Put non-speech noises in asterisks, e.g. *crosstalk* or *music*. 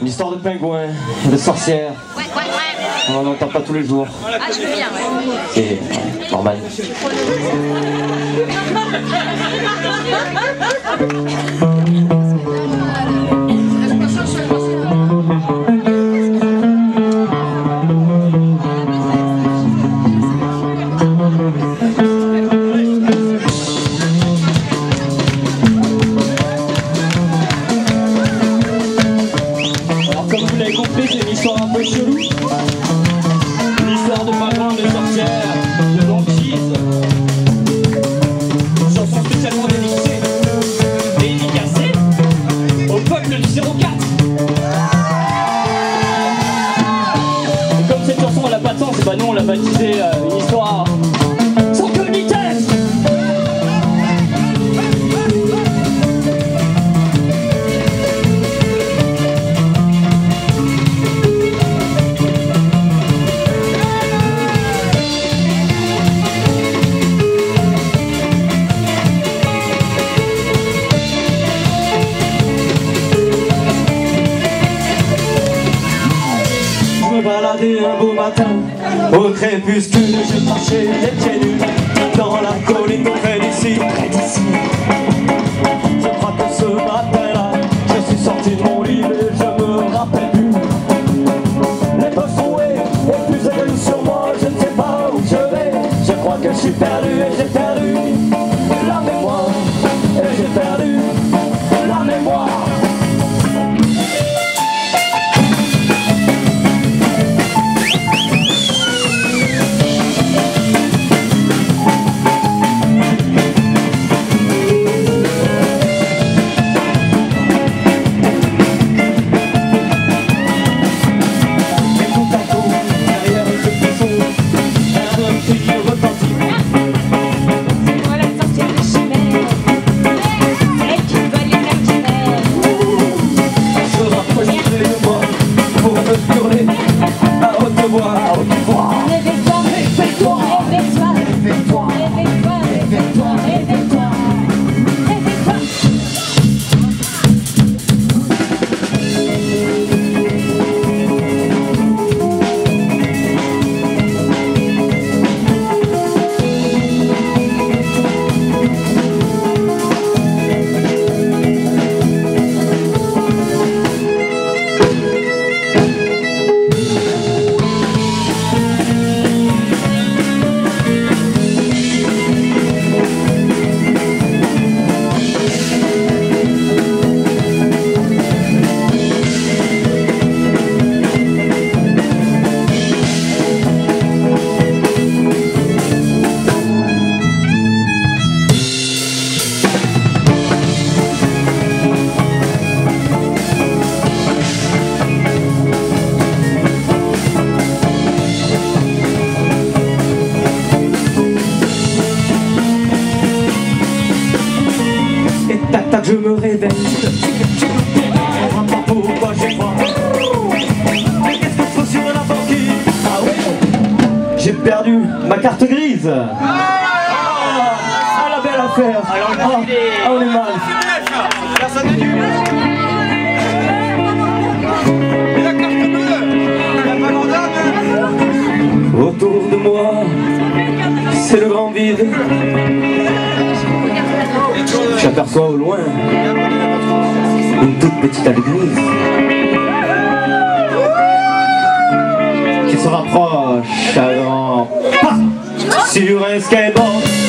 Une histoire de pingouin, de sorcière. Ouais, ouais, ouais. On n'en entend pas tous les jours. Ah, je veux bien, ouais. C'est normal. *laughs* chelou. Une histoire de pingouin, de sorcière, de. Une chanson spécialement dédicacée, dédicacée au peuple du 04. Et comme cette chanson elle a pas sens, et bah nous on l'a baptisée euh, crépuscule je marchais les pieds pas pourquoi j'ai froid Mais qu'est-ce que je fous sur la banquise Ah ouais J'ai perdu ma carte grise. Ah, la belle affaire. Ah, ah, on est mal. Personne n'est nul. Autour de moi C'est le grand vide J'aperçois au loin. Une toute petite allée grise Qui se rapproche à grands pas Sur un skateboard